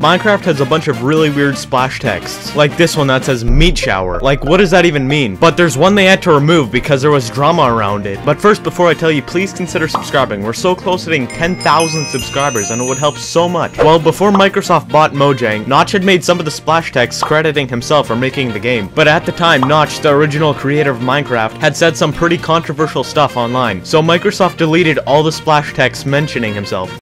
Minecraft has a bunch of really weird splash texts, like this one that says meat shower. Like, what does that even mean? But there's one they had to remove because there was drama around it. But first, before I tell you, please consider subscribing. We're so close to hitting 10,000 subscribers, and it would help so much. Well, before Microsoft bought Mojang, Notch had made some of the splash texts crediting himself for making the game. But at the time, Notch, the original creator of Minecraft, had said some pretty controversial stuff online. So Microsoft deleted all the splash texts mentioning himself.